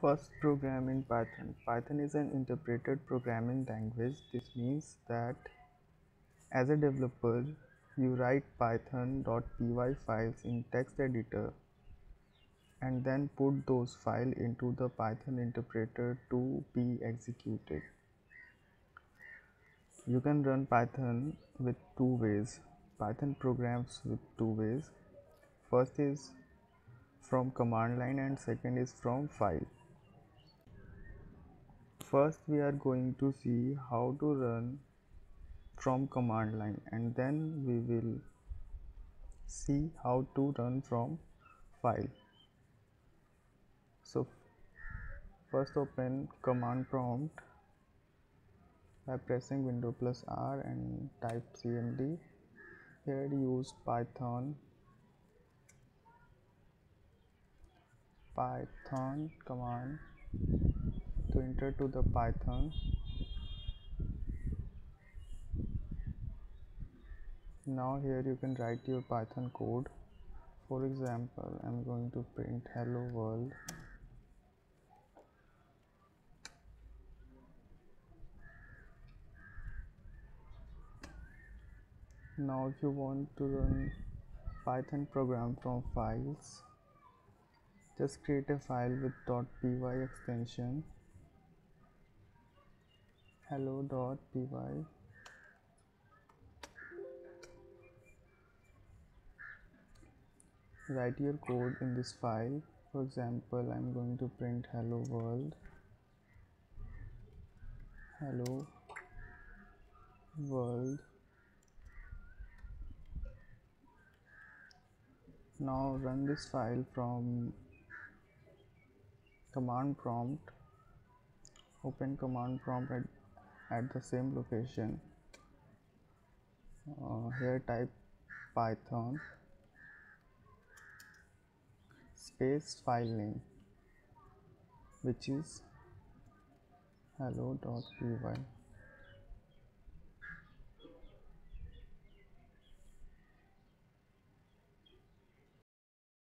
First program in Python. Python is an interpreted programming language. This means that as a developer, you write python.py files in text editor and then put those files into the Python interpreter to be executed. You can run Python with two ways. Python programs with two ways. First is from command line and second is from file first we are going to see how to run from command line and then we will see how to run from file. So first open command prompt by pressing window plus r and type cmd here use python. Python command to enter to the python. Now here you can write your python code. For example i'm going to print hello world. Now if you want to run python program from files just create a file with .py extension hello.py write your code in this file. For example i'm going to print hello world. Hello world. Now run this file from command prompt. Open command prompt at the same location. Uh, here type python. Space file name which is hello.py